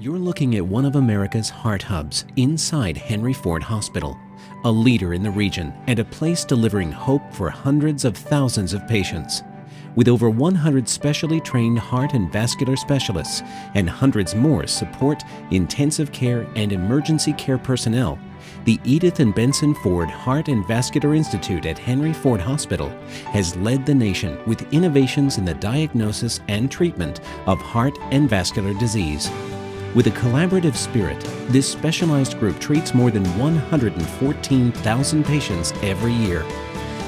You're looking at one of America's heart hubs inside Henry Ford Hospital, a leader in the region and a place delivering hope for hundreds of thousands of patients. With over 100 specially trained heart and vascular specialists and hundreds more support, intensive care, and emergency care personnel, the Edith and Benson Ford Heart and Vascular Institute at Henry Ford Hospital has led the nation with innovations in the diagnosis and treatment of heart and vascular disease. With a collaborative spirit, this specialized group treats more than 114,000 patients every year.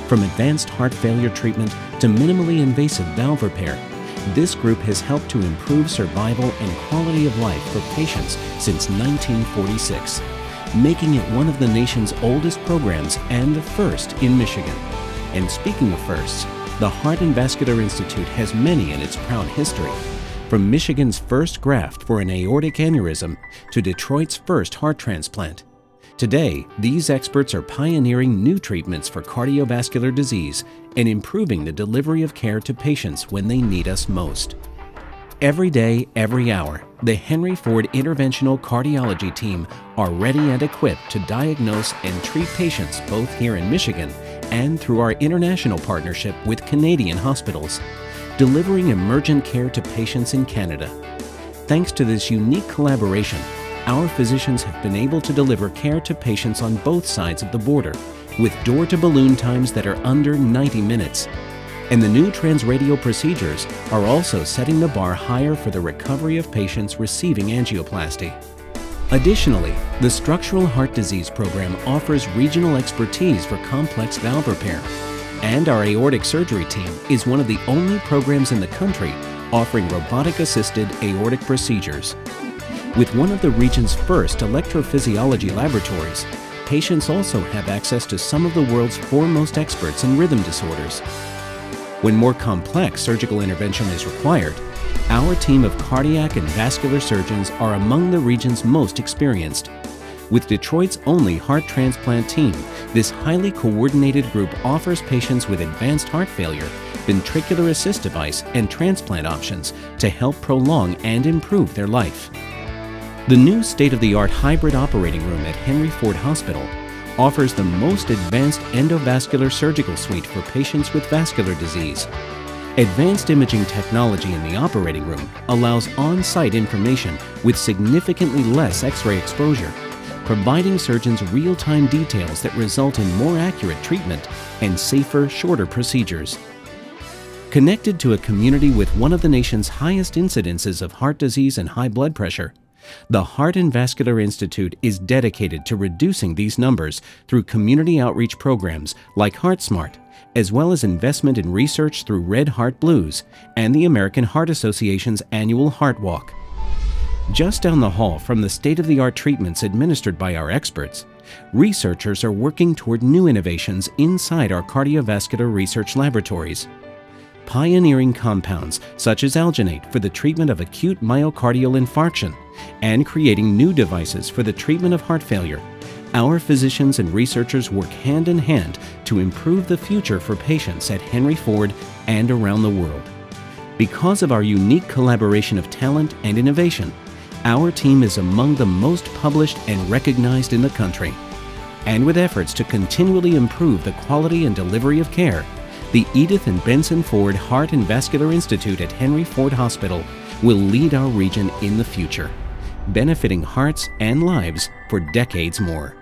From advanced heart failure treatment to minimally invasive valve repair, this group has helped to improve survival and quality of life for patients since 1946, making it one of the nation's oldest programs and the first in Michigan. And speaking of firsts, the Heart and Vascular Institute has many in its proud history, from Michigan's first graft for an aortic aneurysm to Detroit's first heart transplant. Today, these experts are pioneering new treatments for cardiovascular disease and improving the delivery of care to patients when they need us most. Every day, every hour, the Henry Ford Interventional Cardiology Team are ready and equipped to diagnose and treat patients both here in Michigan and through our international partnership with Canadian hospitals delivering emergent care to patients in Canada. Thanks to this unique collaboration, our physicians have been able to deliver care to patients on both sides of the border with door-to-balloon times that are under 90 minutes. And the new transradial procedures are also setting the bar higher for the recovery of patients receiving angioplasty. Additionally, the Structural Heart Disease Program offers regional expertise for complex valve repair and our aortic surgery team is one of the only programs in the country offering robotic-assisted aortic procedures. With one of the region's first electrophysiology laboratories, patients also have access to some of the world's foremost experts in rhythm disorders. When more complex surgical intervention is required, our team of cardiac and vascular surgeons are among the region's most experienced with Detroit's only heart transplant team, this highly coordinated group offers patients with advanced heart failure ventricular assist device and transplant options to help prolong and improve their life. The new state-of-the-art hybrid operating room at Henry Ford Hospital offers the most advanced endovascular surgical suite for patients with vascular disease. Advanced imaging technology in the operating room allows on-site information with significantly less X-ray exposure providing surgeons real-time details that result in more accurate treatment and safer, shorter procedures. Connected to a community with one of the nation's highest incidences of heart disease and high blood pressure, the Heart and Vascular Institute is dedicated to reducing these numbers through community outreach programs like HeartSmart, as well as investment in research through Red Heart Blues and the American Heart Association's annual Heart Walk. Just down the hall from the state-of-the-art treatments administered by our experts, researchers are working toward new innovations inside our cardiovascular research laboratories. Pioneering compounds such as alginate for the treatment of acute myocardial infarction and creating new devices for the treatment of heart failure, our physicians and researchers work hand in hand to improve the future for patients at Henry Ford and around the world. Because of our unique collaboration of talent and innovation, our team is among the most published and recognized in the country. And with efforts to continually improve the quality and delivery of care, the Edith and Benson Ford Heart and Vascular Institute at Henry Ford Hospital will lead our region in the future, benefiting hearts and lives for decades more.